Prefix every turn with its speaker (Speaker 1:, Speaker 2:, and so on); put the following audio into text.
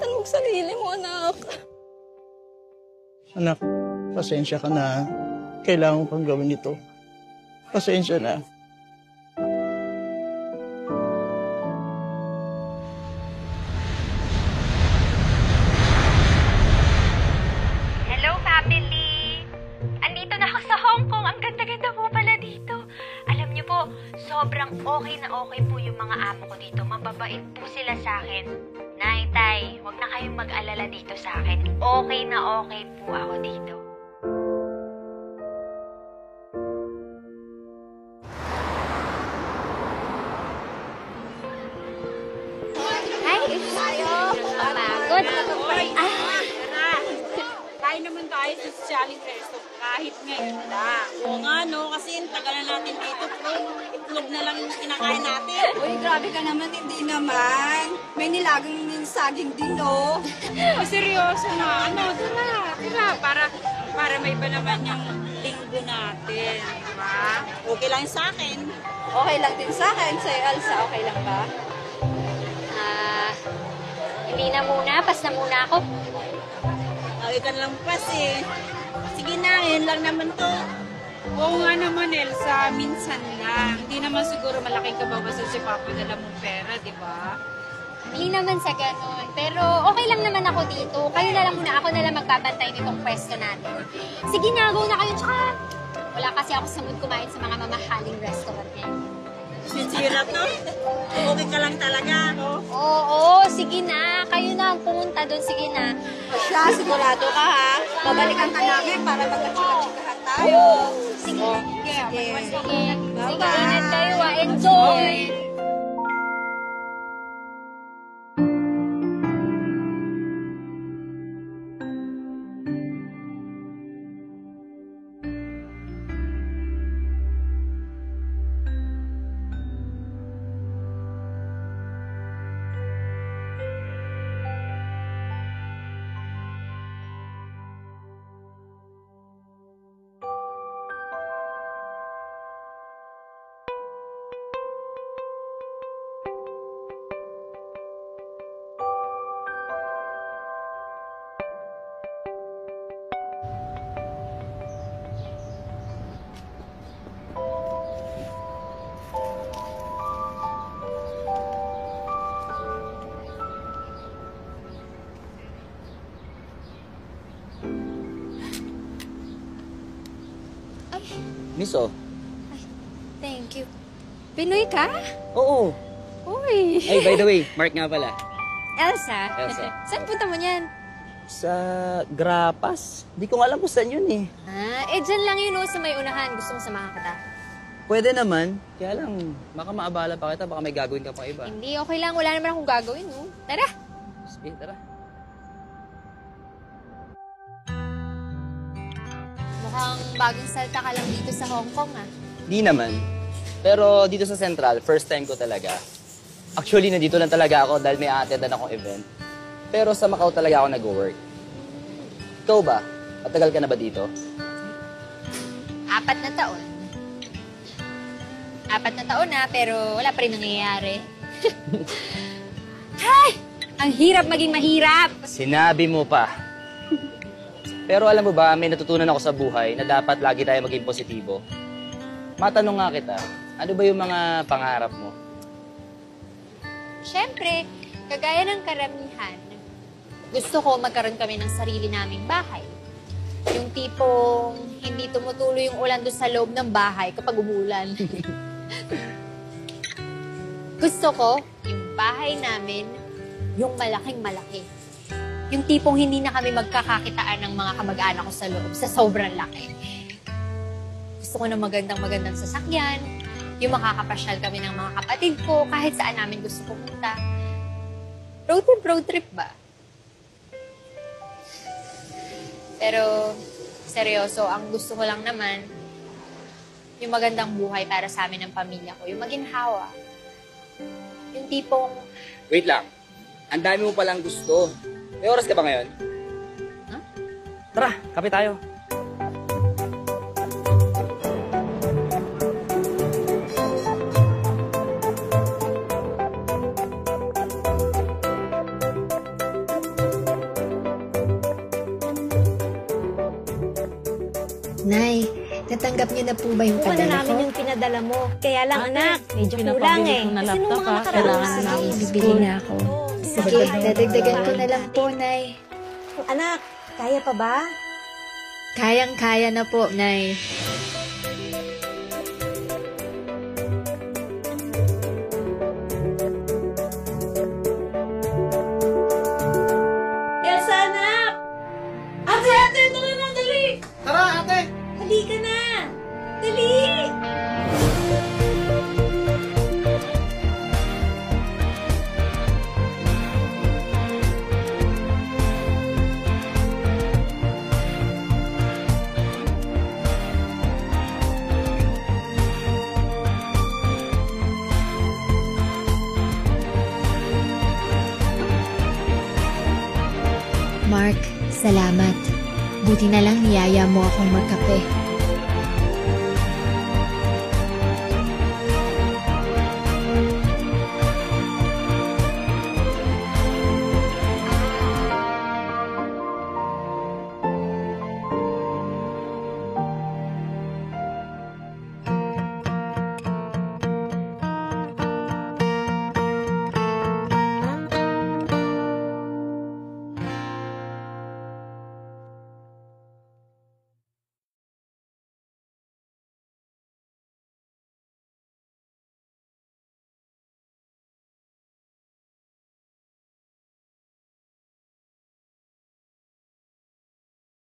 Speaker 1: ingatan mo ang sarili mo, anak.
Speaker 2: Anak, pasensya ka na. Kailangan ko pang gawin ito. Pasensya na.
Speaker 3: Hello, family! Andito na ako sa Hong Kong. Ang ganda-ganda po pala dito. Alam niyo po, sobrang okay na okay po yung mga amo ko dito. Mababait po sila sa akin. Nay, tay, huwag na kayong mag-alala dito sa akin. Okay na okay po ako dito. Hi, tayo. Pamagod. Ah,
Speaker 4: Kain naman tayo sa Socialing Resto kahit ngayon lang. Oo nga no, kasi ang tagal na natin dito. Pero itlog na lang yung kinakain natin.
Speaker 5: Uy, grabe ka naman, hindi naman. May nilagang din saging din, no?
Speaker 4: O seryoso na, ano, tara, tara, para, para may ba naman yung linggo natin, di ba? Okay lang sa akin.
Speaker 5: Okay lang din sa akin. Sa'yo, Elsa, okay lang ba?
Speaker 3: Ah, hindi na muna. Pas na muna ako.
Speaker 4: Ay, ka lang pas eh. Sige na, yun lang naman to. Oo nga naman, Elsa. Minsan lang. Hindi naman siguro malaking kabawasan si Papa dala mong pera, di ba?
Speaker 3: Hindi naman sa ganun. Pero okay lang naman ako dito. Kayo na lang muna. Ako na lang magbabantay nitong pwesto natin. Sige na, go na kayo. Tsaka, wala kasi ako sa mood kumain sa mga mamahaling restaurant ngayon.
Speaker 4: Sincere to. Okay ka lang talaga, no?
Speaker 3: Oo, sige na. Kayo na pumunta doon. Sige na.
Speaker 5: Siya, sigurado ka, ha? Babalikan ka namin para magkachika-chikahan tayo.
Speaker 3: Sige.
Speaker 5: Sige.
Speaker 3: Sige. Sige, ingat kayo ah. Enjoy!
Speaker 6: Miso?
Speaker 3: Thank you. Pinoy ka?
Speaker 6: Oo.
Speaker 3: Uy!
Speaker 6: Ay, by the way, Mark nga pala.
Speaker 3: Elsa?
Speaker 6: Elsa.
Speaker 3: Saan punta mo niyan?
Speaker 6: Sa Grapas? Di ko alam kung saan yun eh.
Speaker 3: Ah, eh dyan lang yun oh, sa may unahan. Gusto mo samahan kita?
Speaker 6: Pwede naman. Kaya lang, baka maabala pa kita, baka may gagawin ka pa iba.
Speaker 3: Hindi, okay lang. Wala naman akong gagawin, no? Tara!
Speaker 6: Sige, tara.
Speaker 3: Mukhang bagong salta ka lang dito sa Hong Kong, ah.
Speaker 6: Di naman. Pero dito sa Central, first time ko talaga. Actually, nandito lang talaga ako dahil may attendan akong event. Pero sa Macau talaga ako nag-work. Ikaw ba? Matagal ka na ba dito?
Speaker 3: Apat na taon. Apat na taon na, pero wala pa rin nangyayari. Ay! Ang hirap maging mahirap!
Speaker 6: Sinabi mo pa. Pero alam mo ba, may natutunan ako sa buhay na dapat lagi tayo maging positibo. Matanong nga kita, ano ba yung mga pangarap mo?
Speaker 3: Siyempre, kagaya ng karamihan, gusto ko magkaroon kami ng sarili naming bahay. Yung tipong hindi tumutuloy yung ulan doon sa loob ng bahay kapag umulan. gusto ko, yung bahay namin, yung malaking malaki. Yung tipong hindi na kami magkakakitaan ng mga kamag-anak ko sa loob sa sobrang laki. Gusto ko ng magandang magandang sasakyan, yung makakapasyal kami ng mga kapatid ko kahit saan namin gusto pumunta. Road trip, road trip ba? Pero, seryoso, ang gusto ko lang naman, yung magandang buhay para sa amin ng pamilya ko, yung maginhawa. Yung tipong,
Speaker 6: Wait lang. Ang dami mo palang gusto. May oras ka ba ngayon?
Speaker 3: Huh?
Speaker 6: Tara, kape tayo.
Speaker 7: Nay, natanggap niyo na po ba yung padala ko?
Speaker 1: namin yung pinadala mo. Kaya lang, anak, medyo kulang eh. Kasi nung mga nakaraang araw,
Speaker 8: ah,
Speaker 7: bibili na ako. Sige, dadagdagan ko na lang po, Nay.
Speaker 1: Anak, kaya pa ba?
Speaker 7: Kayang-kaya na po, Nay. Salamat. Buti na lang niyaya mo akong magkape.